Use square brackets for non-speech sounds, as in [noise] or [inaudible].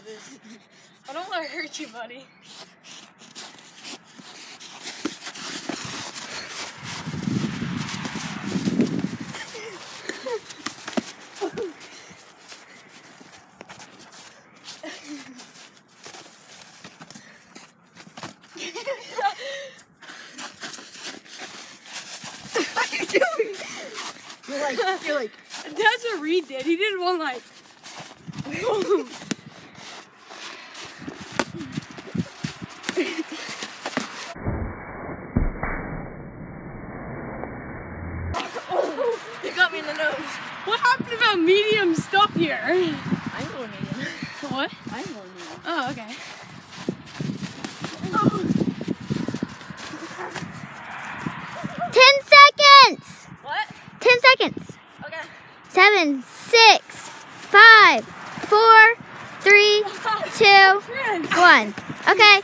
this. I don't want to hurt you, buddy. You're like, you're like, That's what Reed did. He did one like. About medium stuff here? I'm going in. What? I'm going in. Oh, okay. Ten seconds. What? Ten seconds. Okay. Seven, six, five, four, three, [laughs] two, one. Okay.